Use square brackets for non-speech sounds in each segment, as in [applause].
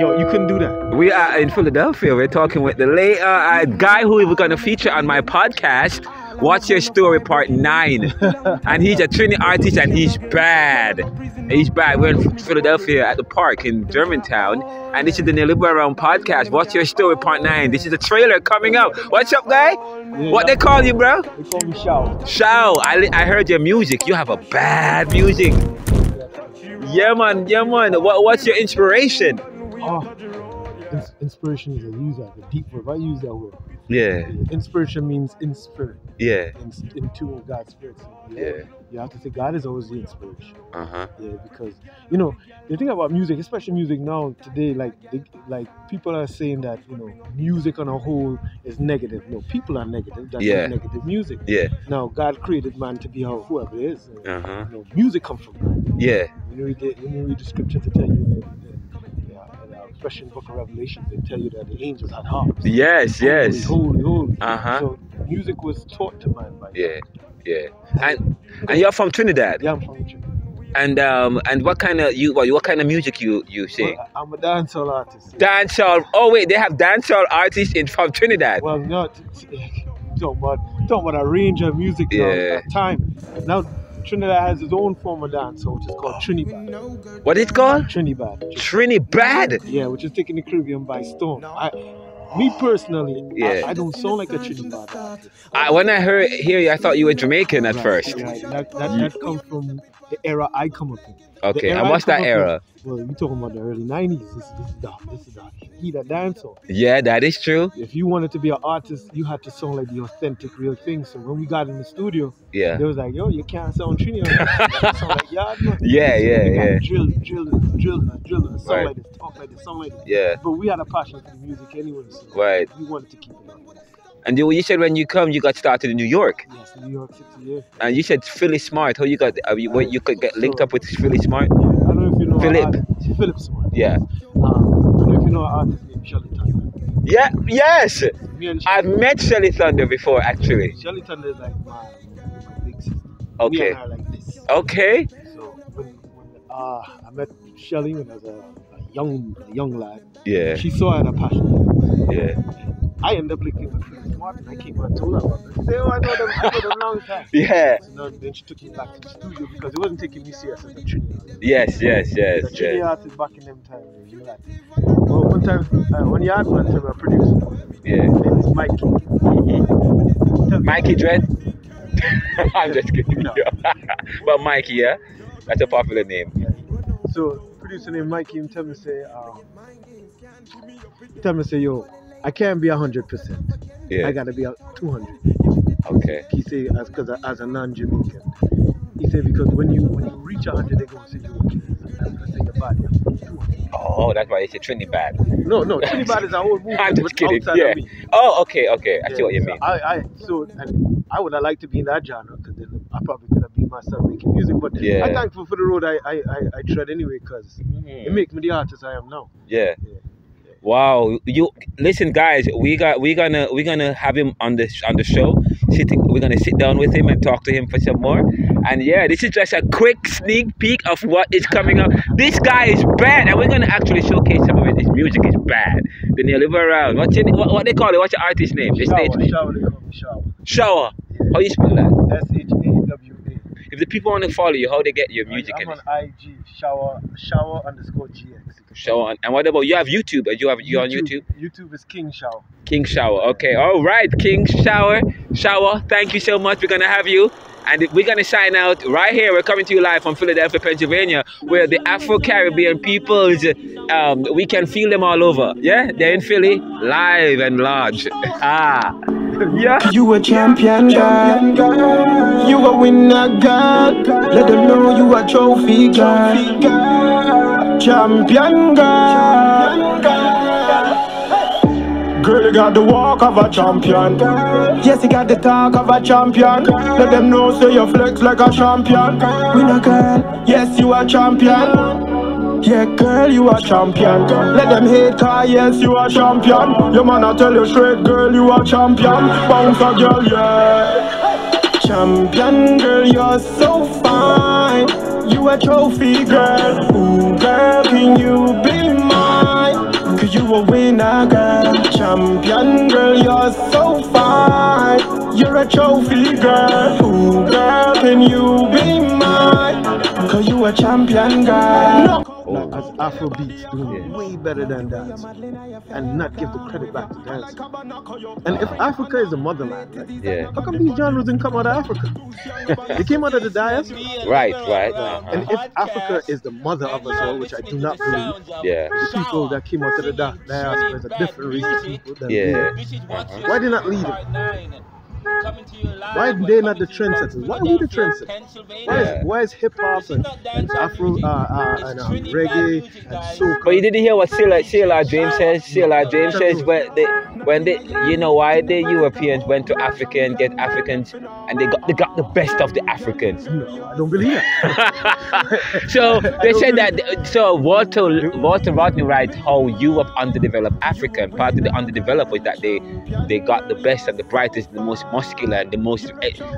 Yo, you couldn't do that. We are in Philadelphia. We're talking with the late uh, guy who we're going to feature on my podcast. What's Your Story Part 9. [laughs] and he's a Trini artist and he's bad. He's bad. We're in Philadelphia at the park in Germantown. And this is the Neoliberal Round podcast. What's Your Story Part 9. This is a trailer coming out. What's up, guy? Yeah. What they call you, bro? They call me Shawa. Shawa, I, I heard your music. You have a bad music. Yeah, man. Yeah, man. What, what's your inspiration? Oh, ins- inspiration is a user, the deep word. I use that word. Yeah, Inspiration means in spirit, yeah, in, in tune with God's spirit. So, yeah. You have to say God is always the inspiration. Uh huh. Yeah, because you know the thing about music, especially music now today, like they, like people are saying that you know music on a whole is negative. No, people are negative. That's Yeah. not negative music. Yeah. Now God created man to be how whoever it is. Uh huh. You know, music comes from God. Yeah. You read the, when you read the scripture to tell you that, that yeah, and, especially in the book of Revelation, they tell you that the angels had harps. Yes. Yes. Holy, holy, holy. Uh-huh. So music was taught to man by Yeah. Yeah. And and you're from Trinidad. Yeah, I'm from Trinidad. And um and what kind of you what, what kind of music you you sing? Well, I'm a dancehall artist. Dancehall. Oh wait, they have dancehall artists in from Trinidad. Well, not talking about talking about a range of music now Yeah. at time. Now Trinidad has its own form of dance, which is called Trinibad. What is it called? Trinibad. Trinibad. Yeah, which is taking the Caribbean by storm. I, me personally, Yeah. I, I don't sound like a Trinidad. I, when I heard hear you, I thought you were Jamaican at Right, first. Right. That, that, that comes from the era I come up in. Okay. era And I what's that up in- era? Well, you're talking about the early 90s. This, this is the, this is the heat of dancehall. Yeah, that is true. If you wanted to be an artist, you had to sound like the authentic, real thing. So when we got in the studio, Yeah. they was like, yo, you can't sound you sound like Yard Man. [laughs] Yeah, yeah, yeah. Drill, drill, drill, drill, sound Right. like this, talk like this, sound like this. Yeah. But we had a passion for the music anyway, so Right. we wanted to keep it. And you, you said when you come, you got started in New York. Yes, New York City, yeah. And you said Philip Smart. How you got? Uh, you, what, you could get linked up with Philip Smart? yeah. I don't know if you know Philip. artist- Philip Smart. Yeah. Um, I don't know if you know an artist named Shelly Thunder. Yeah. Yes. Me and I've met Shelly Thunder before, actually. Shelly Thunder is like my, my big sister. Me Okay. and her like this. Okay. So when, when uh, I met Shelly when I was a, a young a young lad, Yeah. she saw I had a passion. Yeah. I ended up linking with Philip Smart and I came and told her about it. She oh, I know them, I know them long [laughs] time. Yeah. So now, then she took me back to the studio because it wasn't taking me serious as a Trini artist. Yes. Yes. Yes. The Trini Yes. artist back in them times, you know that. Well, one time, uh, when you had one time a producer, Yeah. his name is Mikey. Mhm. Mikey Dread. [laughs] I'm just kidding. No. [laughs] but Mikey, yeah, that's a popular name. Yeah. So producer named Mikey him tell me say, uh, he tell me say, yo, I can't be hundred percent. Yeah. I gotta be two hundred. Okay. He say as cause as a non-Jamaican. He said because when you when you reach a hundred, they're gonna say you okay. I'm gonna say your body. Oh, that's why it's a Trinibad. No, no, Trinibad is a whole [laughs] movement. I'm just kidding. Yeah. Oh, okay, okay. I see what you so mean. I, I so and I would have liked to be in that genre because then I probably could have been myself making music. But Yeah. I'm thankful for the road I I, I, I tread anyway because it Mhm. makes me the artist I am now. Yeah. Yeah. Wow. You listen, guys. We got we're gonna we're gonna have him on the on the show. Sitting, we're gonna sit down with him and talk to him for some more. And yeah, this is just a quick sneak peek of what is coming up. This guy is bad, and we're gonna actually showcase some of it. His music is bad. The neoliberal Round. What's your, what, what they call it? What's your artist name? The Shawa, stage name? Shawa, Shawa. How you spell that? S H A W A. If the people want to follow you, how they get your music I'm on IG, Shawa, Shawa underscore GX. Shawa? And what about you? Have YouTube? You have you on YouTube? YouTube is King Shawa. King Shawa. Okay. All right. King Shawa. Shawa. Thank you so much. We're gonna have you. And we're gonna sign out right here. We're coming to you live from Philadelphia, Pennsylvania, where the Afro-Caribbean peoples, um, we can feel them all over. Yeah, they're in Philly, live and large. ah, yeah. You a champion, girl. You a winner, girl. Let them know you a trophy, girl. Champion, girl. Girl, you got the walk of a champion. Yes, you got the talk of a champion. Let them know, say you flex like a champion. Winner, girl. Yes, you a champion. Yeah, girl, you a champion. Let them hate car, yes, you a champion. Your man, I tell you straight, girl, you a champion. Bounce a girl, yeah. Champion, girl, you're so fine. You a trophy, girl. Ooh, girl, can you be mine? Cause you a winner girl, champion girl, you're so fine. You're a trophy girl. Ooh, girl, can you be mine? Cause you a champion girl. Afrobeats doing Yeah. way better than dance, and not give the credit back to dance. And if Africa is the motherland, like, Yeah. how come these genres didn't come out of Africa? [laughs] they came out of the diaspora. Right, right. Uh-huh. And if Africa is the mother of us all, which I do not believe, Yeah. the people that came out of the diaspora is a different race of people than Yeah. Uh-huh. Why did not lead it? Why are they not the trendsetters? Why are we the trendsetters? Why Yeah. is, why is hip hop and, and Afro uh, uh, and um, reggae and soca? But you didn't hear what Silla, Silla James says. Silla James says when they, when they, you know why the Europeans went to Africa and get Africans, and they got they got the best of the Africans. No, I don't believe that. [laughs] so [laughs] they said that. So Walter Walter Rodney writes how Europe underdeveloped Africa, and part of the underdeveloped was that they they got the best and the brightest, and the most muscular, the most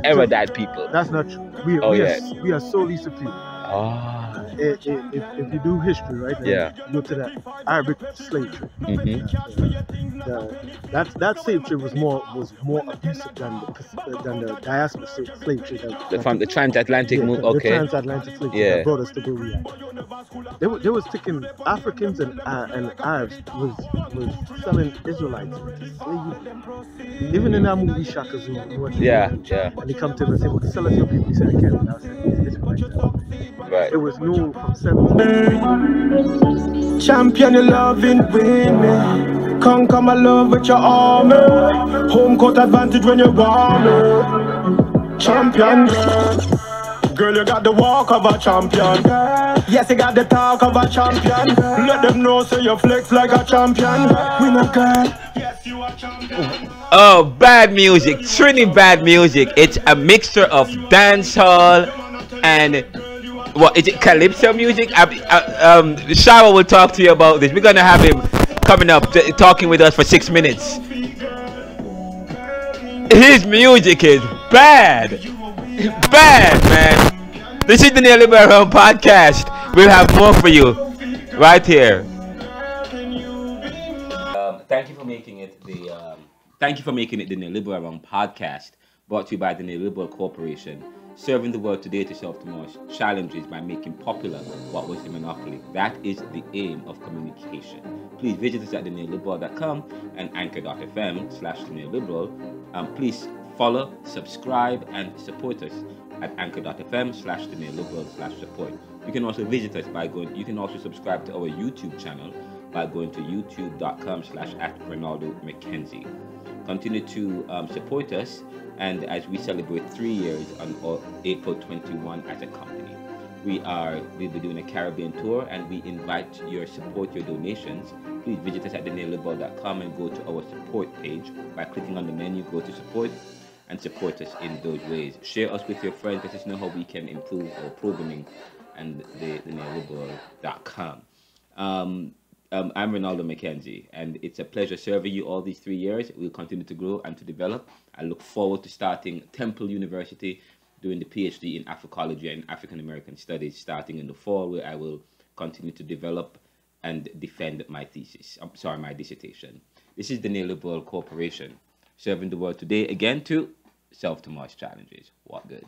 erudite people. That's not true. We, Oh, we, yeah. are, we are solely superior. Ah, If, if, if you do history, right? Yeah. you Go to the Arabic slave trade. Mhm. The, that that slave trade was more was more abusive than the than the diaspora slave, trade. that- the, from the transatlantic yeah, move. the, Okay. the transatlantic slave trade Yeah. that brought us to where we are. They, were- they was taking Africans and uh, and Arabs was was selling Israelites. Even in that movie Shaka Zulu, you watch it, Yeah, yeah, And they come to him and say, "Well, sell us your people." He said, "I can't." I said, "It's Israelites." right. It was new from 17. Champion, you loving win me. Conquer my love with your army. Home court advantage when you want me. Champion, girl. Girl, you got the walk of a champion. Yes, you got the talk of a champion. Let them know, say you flex like a champion. Winner, girl. Yes, you are champion. Oh, bad music, Trini bad music. It's a mixture of dancehall and what is it, calypso music? I, I, um, Shawa will talk to you about this. We're gonna have him coming up, talking with us for six minutes. His music is bad, bad, man. This is the Neoliberal podcast. We'll have more for you right here. Um, thank you for making it the. Um, thank you for making it the Neoliberal podcast, brought to you by the Neoliberal Corporation, serving the world today to solve tomorrow's challenges by making popular what was the monopoly. That is the aim of communication. Please visit us at theneoliberal.com and anchor.fm slash neoliberal. Um, please follow, subscribe, and support us at anchor.fm slash the neoliberal slash support. You can also visit us by going, you can also subscribe to our YouTube channel by going to youtube.com slash at Renaldo McKenzie. Continue to um, support us and as we celebrate three years on uh, April 21 as a company. We are we'll be doing a Caribbean tour and we invite your support, your donations. Please visit us at theneoliberal.com and go to our support page. By clicking on the menu, go to support and support us in those ways. Share us with your friends. Let us know how we can improve our programming and the, the. Um, um, I'm Renaldo McKenzie, and it's a pleasure serving you all these three years. We'll continue to grow and to develop. I look forward to starting Temple University, doing the PhD in Africology and African American Studies, starting in the fall, where I will continue to develop and defend my thesis. I'm sorry, my dissertation. This is the Neoliberal Corporation, serving the world today again to solve tomorrow's challenges. What good?